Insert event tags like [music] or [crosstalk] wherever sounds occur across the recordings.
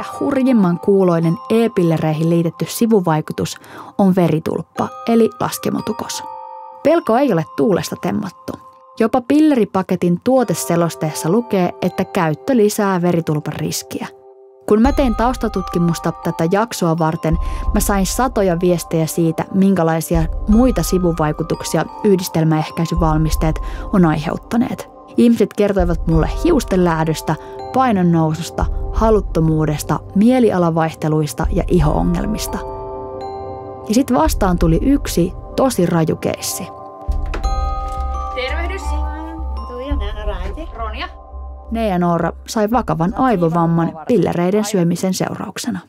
ehkä hurjimman kuuloinen e-pillereihin liitetty sivuvaikutus on veritulppa eli laskemotukos. Pelko ei ole tuulesta temmattu. Jopa pilleripaketin tuoteselosteessa lukee, että käyttö lisää veritulpan riskiä. Kun mä tein taustatutkimusta tätä jaksoa varten, mä sain satoja viestejä siitä, minkälaisia muita sivuvaikutuksia yhdistelmäehkäisyvalmisteet on aiheuttaneet. Ihmiset kertoivat mulle hiusten lähdöstä, painon noususta, haluttomuudesta, mielialavaihteluista ja ihoongelmista. Ja sitten vastaan tuli yksi tosi raju keissi. Tervehdys. Ronja. Nea Noora sai vakavan aivovamman pillereiden syömisen seurauksena.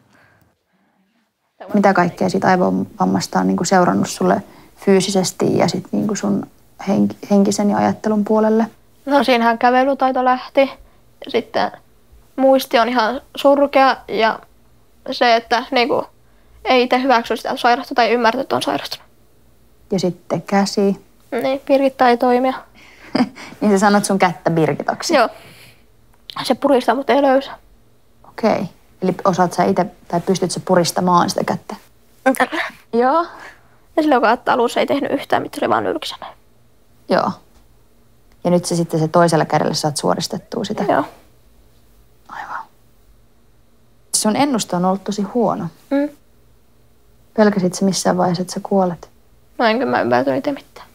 Mitä kaikkea siitä aivovammasta on niin kuin seurannut sulle fyysisesti ja sit niin kuin sun henkisen ja ajattelun puolelle? No siinähän kävelytaito lähti. Sitten muisti on ihan surkea ja se, että niin kuin, ei itse hyväksy sitä sairasta tai ymmärtä, että on sairastunut. Ja sitten käsi. Niin, Birgitta ei toimia. [laughs] niin sä sanot sun kättä Birgitaksi? Joo. Se puristaa, mutta ei löysä. Okei. Okay. Eli osaat sä itse, tai pystyt sä puristamaan sitä kättä? Joo. Ja silloin kun alussa ei tehnyt yhtään, mitä oli vaan nylkisenä. Joo. Ja nyt se sitten se toisella kädellä saat suoristettua sitä? Joo. Aivan. Sun ennuste on ollut tosi huono. Mm. Pelkäsit se missään vaiheessa, että sä kuolet? No enkö mä ymmärtänyt itse mitään.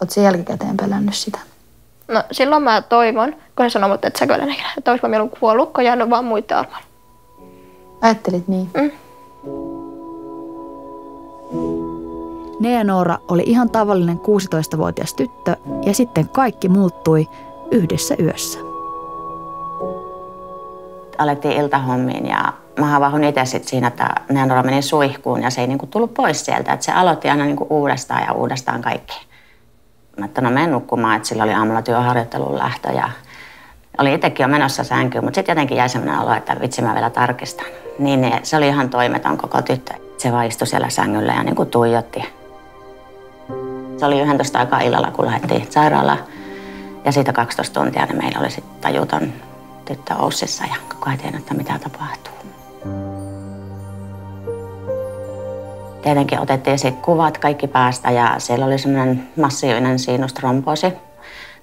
Oot sen jälkikäteen pelännyt sitä? No silloin mä toivon, kun he sanoivat, että sä kyllä että olisi mieluun kuollut, kun jäänyt vaan muiden armoille. Ajattelit niin? Mm. Nea Noora oli ihan tavallinen 16-vuotias tyttö ja sitten kaikki muuttui yhdessä yössä. Alettiin iltahommiin ja mä havahdun itse sit siinä, että Nea Noora meni suihkuun ja se ei niinku tullut pois sieltä. Et se aloitti aina niinku uudestaan ja uudestaan kaikki. Mä että no menen nukkumaan, että sillä oli aamulla työharjoitteluun lähtö ja oli itsekin jo menossa sänkyyn, mutta sitten jotenkin jäi sellainen olo, että vitsi mä vielä tarkistan. Niin, niin se oli ihan toimeton koko tyttö. Se vaan istui siellä sängyllä ja niin kuin tuijotti. Se oli 11 aikaa illalla, kun lähdettiin sairaalaan. Ja siitä 12 tuntia niin meillä oli sitten tajuton tyttö Oussissa ja kukaan ei tiennyt, että mitä tapahtuu. Tietenkin otettiin sitten kuvat kaikki päästä ja siellä oli semmoinen massiivinen sinustrombosi.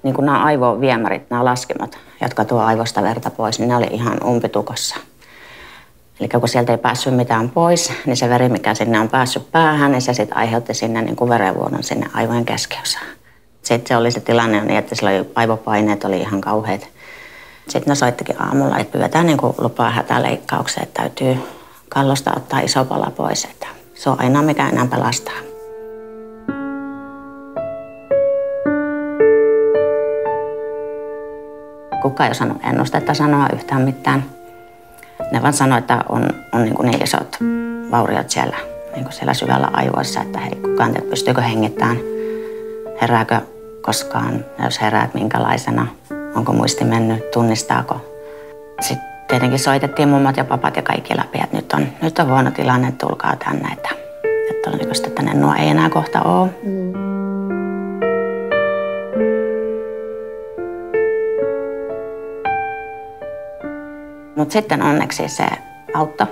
Niin kuin nämä aivoviemärit, nämä laskimot, jotka tuo aivosta verta pois, niin ne oli ihan umpitukossa. Eli kun sieltä ei päässyt mitään pois, niin se veri, mikä sinne on päässyt päähän, niin se sitten aiheutti sinne niin kuin verenvuodon sinne aivojen keskeosaan. Sitten se oli se tilanne niin, että sillä oli aivopaineet oli ihan kauheat. Sitten ne soittikin aamulla, että pyydetään niin kuin lupaa hätäleikkaukseen, että täytyy kallosta ottaa iso pala pois. Että se on aina mikä enää pelastaa. Kukaan ei osannut ennustetta sanoa yhtään mitään. Ne vaan sanoi, että on, on niin, kuin niin isot vauriot siellä, niin kuin siellä syvällä aivoissa, että hei, kukaan tiedä, pystyykö hengittämään, herääkö koskaan, jos herää, minkälaisena, onko muisti mennyt, tunnistaako. Sitten tietenkin soitettiin mummat ja papat ja kaikki läpi, että nyt on, nyt on huono tilanne, tulkaa tänne, että, että todennäköisesti tänne nuo ei enää kohta ole. Mm. Mutta sitten onneksi se auttoi,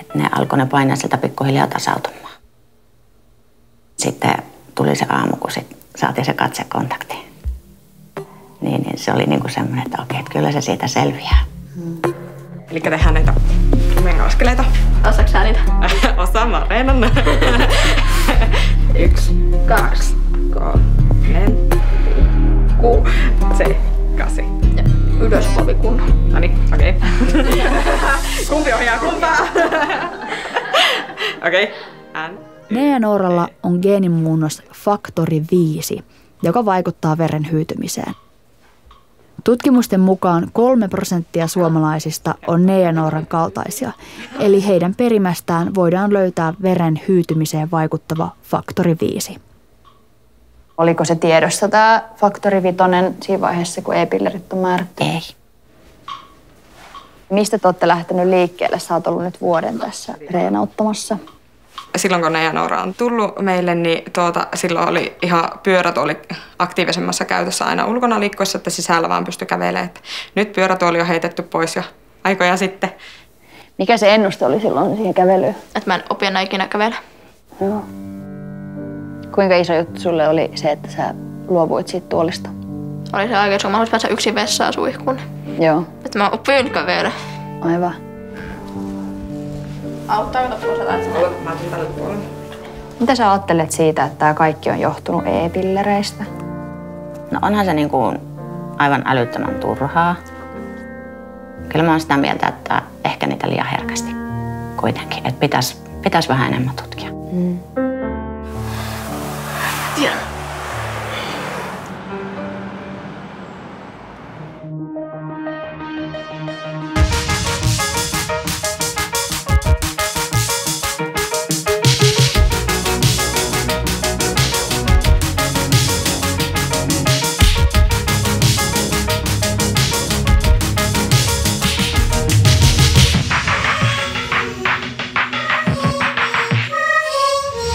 että ne alkoi ne paineet sieltä pikkuhiljaa tasautumaan. Sitten tuli se aamu, kun sit saatiin se katsekontakti. Niin, niin se oli niinku semmoinen, että okei, että kyllä se siitä selviää. Hmm. Eli tehdään näitä mengaskeleita. Osaatko sä niitä? [laughs] Osaan, mä reenan. [laughs] Yksi, kaksi, kolme, kuusi, se, kasi. Ylös kunnon. No niin, okei. Okay. [laughs] Kumpi ohjaa kumpaa? [laughs] okei. Okay. Nea Nooralla on geenimuunnos faktori 5, joka vaikuttaa veren hyytymiseen. Tutkimusten mukaan kolme prosenttia suomalaisista on Neanooran kaltaisia, eli heidän perimästään voidaan löytää veren hyytymiseen vaikuttava faktori 5. Oliko se tiedossa tämä faktori vitonen siinä vaiheessa, kun e-pillerit on määrätty? Ei. Mistä te olette lähtenyt liikkeelle? Sä oot ollut nyt vuoden tässä reenauttamassa. silloin kun Neija Noora on tullut meille, niin tuota, silloin oli ihan pyörät oli aktiivisemmassa käytössä aina ulkona liikkuessa, että sisällä vaan pystyi kävelemään. Että nyt pyörätuoli on heitetty pois jo aikoja sitten. Mikä se ennuste oli silloin siihen kävelyyn? Että mä en opi enää ikinä kävellä. Joo. Kuinka iso juttu sulle oli se, että sä luovuit siitä tuolista? Oli se aika, kun mä haluaisin päästä yksin vessaan suihkuun. Joo, Että mä opin kävellä. aivan. Auttaako tuossa. Mitä sä ajattelet siitä, että tämä kaikki on johtunut e-pillereistä? No onhan se niin kuin aivan älyttömän turhaa. Kyllä mä oon sitä mieltä, että ehkä niitä liian herkästi kuitenkin. Että pitäisi pitäis vähän enemmän tutkia. 点